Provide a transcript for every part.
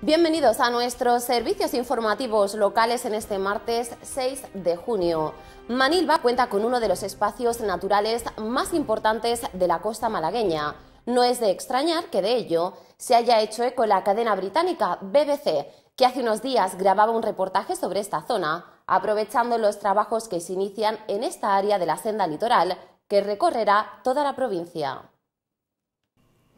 Bienvenidos a nuestros servicios informativos locales en este martes 6 de junio. Manilva cuenta con uno de los espacios naturales más importantes de la costa malagueña. No es de extrañar que de ello se haya hecho eco la cadena británica BBC, que hace unos días grababa un reportaje sobre esta zona, aprovechando los trabajos que se inician en esta área de la senda litoral que recorrerá toda la provincia.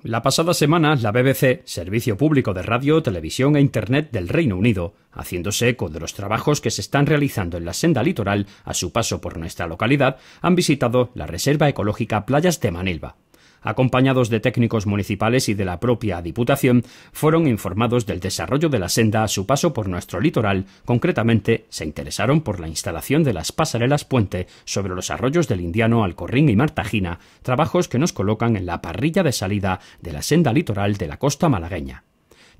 La pasada semana, la BBC, Servicio Público de Radio, Televisión e Internet del Reino Unido, haciéndose eco de los trabajos que se están realizando en la senda litoral a su paso por nuestra localidad, han visitado la Reserva Ecológica Playas de Manilva acompañados de técnicos municipales y de la propia Diputación, fueron informados del desarrollo de la senda a su paso por nuestro litoral. Concretamente, se interesaron por la instalación de las pasarelas puente sobre los arroyos del Indiano, Alcorrín y Martagina, trabajos que nos colocan en la parrilla de salida de la senda litoral de la costa malagueña.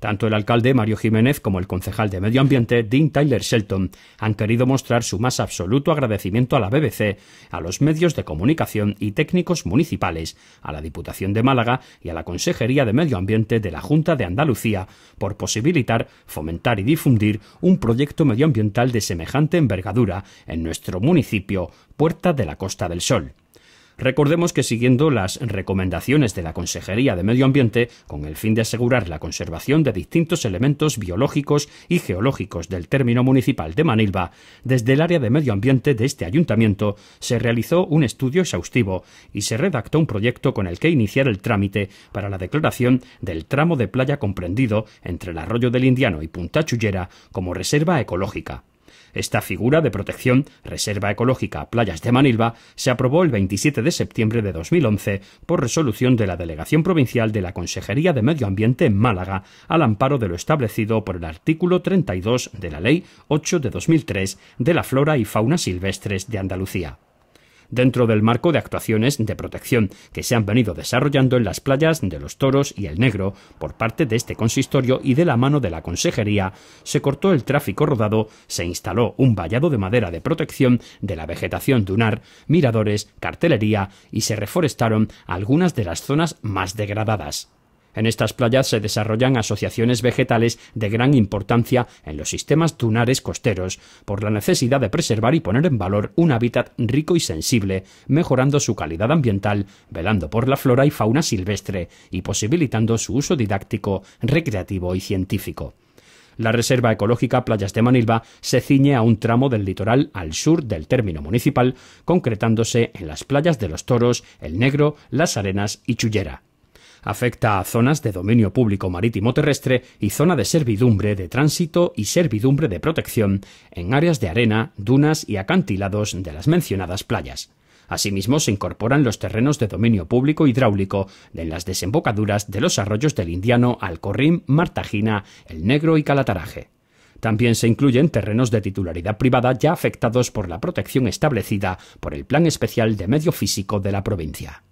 Tanto el alcalde Mario Jiménez como el concejal de Medio Ambiente Dean Tyler Shelton han querido mostrar su más absoluto agradecimiento a la BBC, a los medios de comunicación y técnicos municipales, a la Diputación de Málaga y a la Consejería de Medio Ambiente de la Junta de Andalucía por posibilitar, fomentar y difundir un proyecto medioambiental de semejante envergadura en nuestro municipio, Puerta de la Costa del Sol. Recordemos que siguiendo las recomendaciones de la Consejería de Medio Ambiente, con el fin de asegurar la conservación de distintos elementos biológicos y geológicos del término municipal de Manilva, desde el área de medio ambiente de este ayuntamiento se realizó un estudio exhaustivo y se redactó un proyecto con el que iniciar el trámite para la declaración del tramo de playa comprendido entre el arroyo del Indiano y Punta Chullera como reserva ecológica. Esta figura de protección, Reserva Ecológica Playas de Manilva, se aprobó el 27 de septiembre de 2011 por resolución de la Delegación Provincial de la Consejería de Medio Ambiente en Málaga, al amparo de lo establecido por el artículo 32 de la Ley 8 de 2003 de la Flora y Fauna Silvestres de Andalucía dentro del marco de actuaciones de protección que se han venido desarrollando en las playas de Los Toros y El Negro por parte de este consistorio y de la mano de la Consejería, se cortó el tráfico rodado, se instaló un vallado de madera de protección de la vegetación dunar, miradores, cartelería y se reforestaron algunas de las zonas más degradadas. En estas playas se desarrollan asociaciones vegetales de gran importancia en los sistemas dunares costeros, por la necesidad de preservar y poner en valor un hábitat rico y sensible, mejorando su calidad ambiental, velando por la flora y fauna silvestre y posibilitando su uso didáctico, recreativo y científico. La Reserva Ecológica Playas de Manilva se ciñe a un tramo del litoral al sur del término municipal, concretándose en las playas de Los Toros, El Negro, Las Arenas y Chullera afecta a zonas de dominio público marítimo terrestre y zona de servidumbre de tránsito y servidumbre de protección en áreas de arena, dunas y acantilados de las mencionadas playas. Asimismo, se incorporan los terrenos de dominio público hidráulico en las desembocaduras de los arroyos del Indiano, Alcorrín, Martagina, El Negro y Calataraje. También se incluyen terrenos de titularidad privada ya afectados por la protección establecida por el Plan Especial de Medio Físico de la provincia.